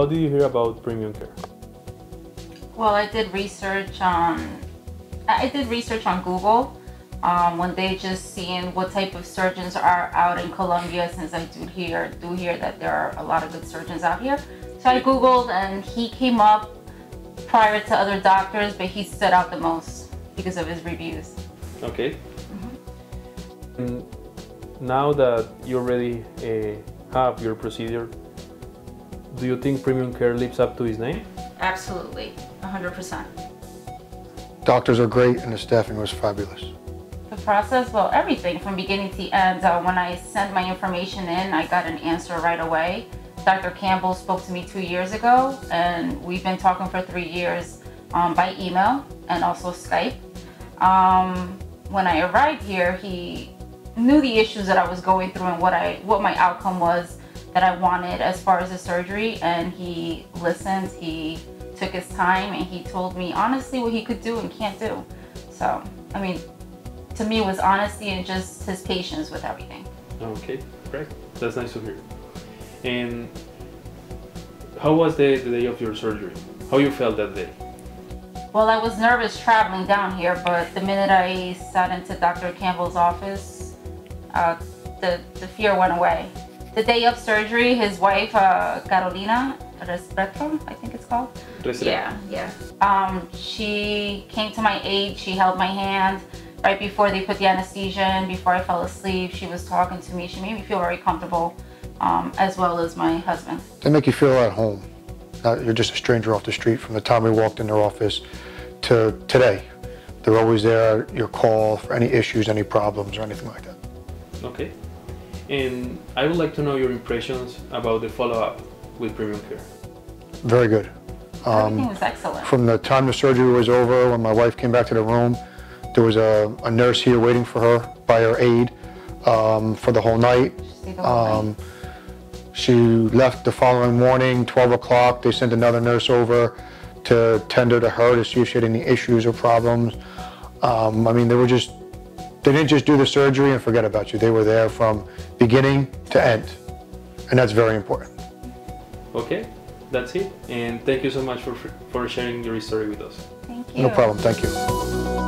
how did you hear about Premium Care? Well, I did research on I did research on Google. Um, one day, just seeing what type of surgeons are out in Colombia, since I do hear do hear that there are a lot of good surgeons out here. So I googled, and he came up prior to other doctors, but he stood out the most because of his reviews. Okay. And now that you already uh, have your procedure, do you think Premium Care lives up to its name? Absolutely, 100%. Doctors are great and the staffing was fabulous. The process, well, everything from beginning to end. Uh, when I sent my information in, I got an answer right away. Dr. Campbell spoke to me two years ago, and we've been talking for three years um, by email and also Skype. Um, when I arrived here, he knew the issues that I was going through and what I what my outcome was that I wanted as far as the surgery, and he listened. He took his time and he told me honestly what he could do and can't do. So, I mean, to me, it was honesty and just his patience with everything. Okay, great. That's nice to hear. And how was the, the day of your surgery? How you felt that day? Well, I was nervous traveling down here, but the minute I sat into Dr. Campbell's office, uh, the, the fear went away. The day of surgery, his wife, uh, Carolina Restrepo, I think it's called. Restrepo. Yeah, yeah. Um, she came to my aid. She held my hand right before they put the anesthesia in, before I fell asleep. She was talking to me. She made me feel very comfortable, um, as well as my husband. They make you feel at home. Not, you're just a stranger off the street from the time we walked in their office to today. They're always there your call for any issues, any problems, or anything like that. Okay. And I would like to know your impressions about the follow-up with Premium Care. Very good. Everything was excellent. From the time the surgery was over, when my wife came back to the room, there was a, a nurse here waiting for her by her aide um, for the whole night. Stayed the whole Um, night. she left the following morning, 12 o'clock. They sent another nurse over to tender to her to see if she had any issues or problems. Um, I mean, they were just, they didn't just do the surgery and forget about you. They were there from beginning to end. And that's very important. Okay, that's it. And thank you so much for, for sharing your story with us. Thank you. No problem. Thank you.